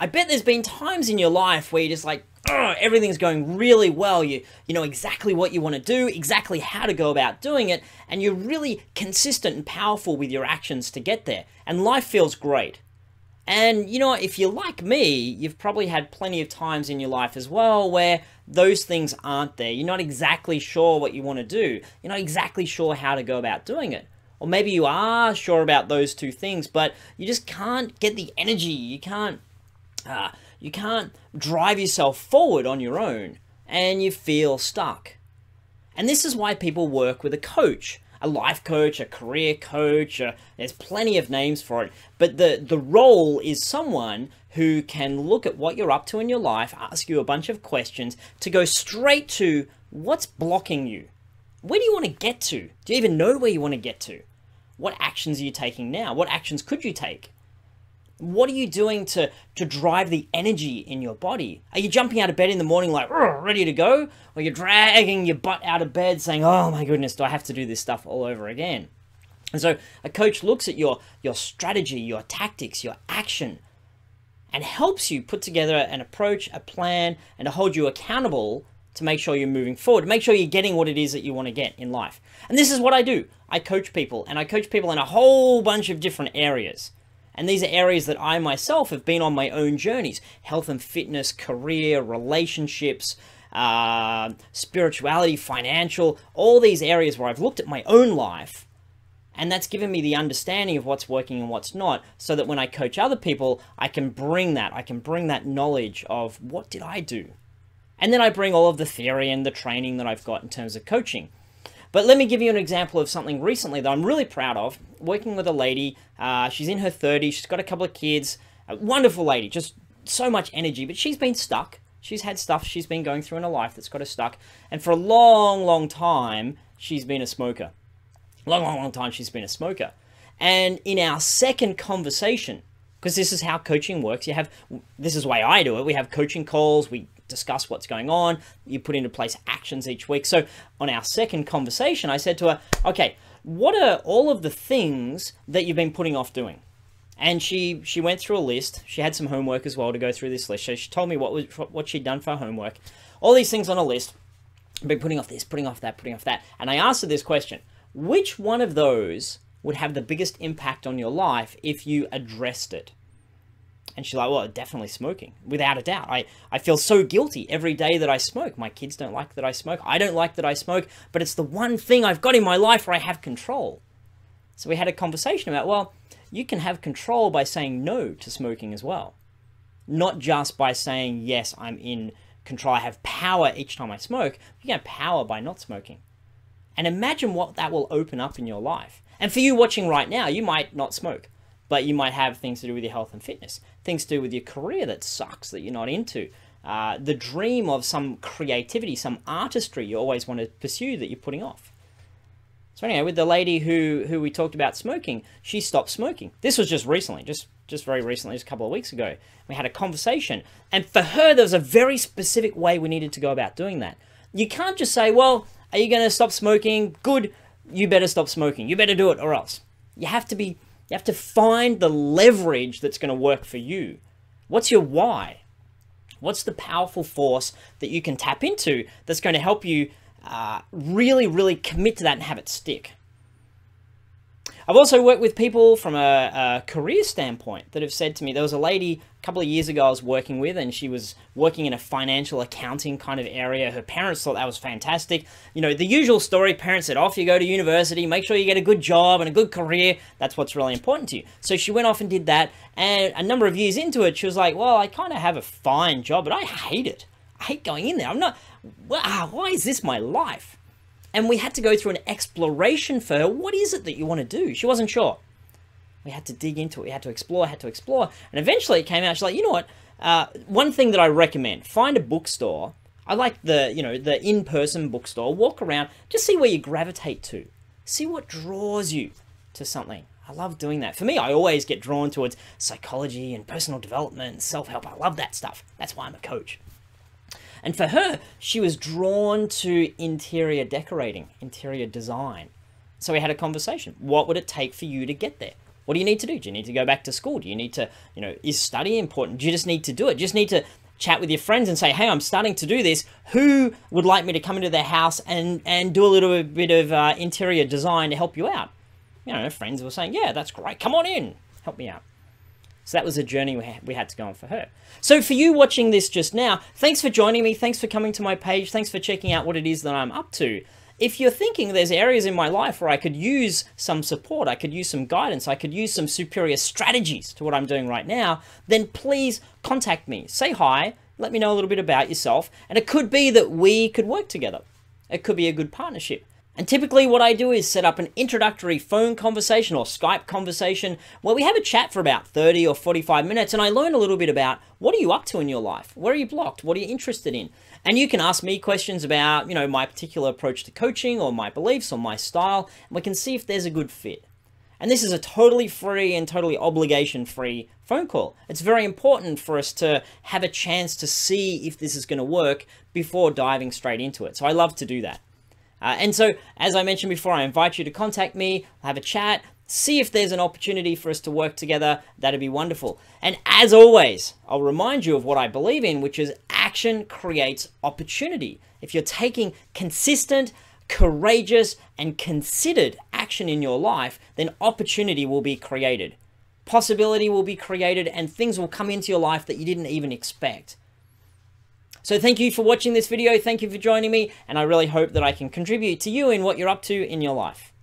I bet there's been times in your life where you're just like, oh, everything's going really well. You you know exactly what you want to do, exactly how to go about doing it, and you're really consistent and powerful with your actions to get there. And life feels great. And you know, if you're like me, you've probably had plenty of times in your life as well where those things aren't there. You're not exactly sure what you want to do. You're not exactly sure how to go about doing it. Or maybe you are sure about those two things, but you just can't get the energy. You can't uh, you can't drive yourself forward on your own and you feel stuck. And this is why people work with a coach, a life coach, a career coach. Uh, there's plenty of names for it. But the, the role is someone who can look at what you're up to in your life, ask you a bunch of questions to go straight to what's blocking you. Where do you want to get to? Do you even know where you want to get to? What actions are you taking now? What actions could you take? What are you doing to, to drive the energy in your body? Are you jumping out of bed in the morning like, ready to go? Or you're dragging your butt out of bed saying, oh my goodness, do I have to do this stuff all over again? And so a coach looks at your, your strategy, your tactics, your action, and helps you put together an approach, a plan, and to hold you accountable to make sure you're moving forward, to make sure you're getting what it is that you want to get in life. And this is what I do. I coach people, and I coach people in a whole bunch of different areas. And these are areas that I myself have been on my own journeys health and fitness, career, relationships, uh, spirituality, financial, all these areas where I've looked at my own life. And that's given me the understanding of what's working and what's not, so that when I coach other people, I can bring that, I can bring that knowledge of what did I do? And then I bring all of the theory and the training that I've got in terms of coaching. But let me give you an example of something recently that I'm really proud of. Working with a lady, uh, she's in her 30s, she's got a couple of kids, a wonderful lady, just so much energy, but she's been stuck. She's had stuff she's been going through in her life that's got her stuck. And for a long, long time, she's been a smoker. Long, long, long time she's been a smoker. And in our second conversation, because this is how coaching works, you have, this is the way I do it, we have coaching calls, we discuss what's going on. You put into place actions each week. So on our second conversation, I said to her, okay, what are all of the things that you've been putting off doing? And she she went through a list. She had some homework as well to go through this list. So she told me what was what she'd done for her homework. All these things on a list. I've been putting off this, putting off that, putting off that. And I asked her this question. Which one of those would have the biggest impact on your life if you addressed it? And she's like, well, definitely smoking, without a doubt. I, I feel so guilty every day that I smoke. My kids don't like that I smoke. I don't like that I smoke, but it's the one thing I've got in my life where I have control. So we had a conversation about, well, you can have control by saying no to smoking as well. Not just by saying, yes, I'm in control, I have power each time I smoke. You can have power by not smoking. And imagine what that will open up in your life. And for you watching right now, you might not smoke but you might have things to do with your health and fitness, things to do with your career that sucks that you're not into, uh, the dream of some creativity, some artistry you always want to pursue that you're putting off. So anyway, with the lady who who we talked about smoking, she stopped smoking. This was just recently, just just very recently, just a couple of weeks ago. We had a conversation, and for her, there was a very specific way we needed to go about doing that. You can't just say, "Well, are you going to stop smoking? Good, you better stop smoking. You better do it, or else." You have to be you have to find the leverage that's going to work for you. What's your why? What's the powerful force that you can tap into that's going to help you uh, really, really commit to that and have it stick? I've also worked with people from a, a, career standpoint that have said to me, there was a lady a couple of years ago I was working with, and she was working in a financial accounting kind of area. Her parents thought that was fantastic. You know, the usual story parents said, off you go to university, make sure you get a good job and a good career. That's what's really important to you. So she went off and did that, and a number of years into it, she was like, well, I kind of have a fine job, but I hate it. I hate going in there. I'm not, wow, ah, why is this my life? And we had to go through an exploration for her. What is it that you want to do? She wasn't sure. We had to dig into it. We had to explore, had to explore. And eventually it came out. She's like, you know what? Uh, one thing that I recommend, find a bookstore. I like the, you know, the in-person bookstore. Walk around, just see where you gravitate to. See what draws you to something. I love doing that. For me, I always get drawn towards psychology and personal development self-help. I love that stuff. That's why I'm a coach. And for her, she was drawn to interior decorating, interior design. So we had a conversation. What would it take for you to get there? What do you need to do? Do you need to go back to school? Do you need to, you know, is study important? Do you just need to do it? Do you just need to chat with your friends and say, hey, I'm starting to do this. Who would like me to come into their house and, and do a little bit of uh, interior design to help you out? You know, friends were saying, yeah, that's great. Come on in. Help me out. So that was a journey we had to go on for her. So for you watching this just now, thanks for joining me. Thanks for coming to my page. Thanks for checking out what it is that I'm up to. If you're thinking there's areas in my life where I could use some support, I could use some guidance, I could use some superior strategies to what I'm doing right now, then please contact me. Say hi, let me know a little bit about yourself, and it could be that we could work together. It could be a good partnership. And typically what I do is set up an introductory phone conversation or Skype conversation where we have a chat for about 30 or 45 minutes and I learn a little bit about what are you up to in your life? Where are you blocked? What are you interested in? And you can ask me questions about, you know, my particular approach to coaching or my beliefs or my style, and we can see if there's a good fit. And this is a totally free and totally obligation free phone call. It's very important for us to have a chance to see if this is going to work before diving straight into it. So I love to do that. Uh, and so, as I mentioned before, I invite you to contact me, have a chat, see if there's an opportunity for us to work together. That'd be wonderful. And as always, I'll remind you of what I believe in, which is action creates opportunity. If you're taking consistent, courageous, and considered action in your life, then opportunity will be created. Possibility will be created, and things will come into your life that you didn't even expect. So thank you for watching this video, thank you for joining me, and I really hope that I can contribute to you in what you're up to in your life.